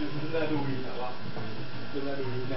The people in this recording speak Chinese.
就在录音呢吧？就在录音呢。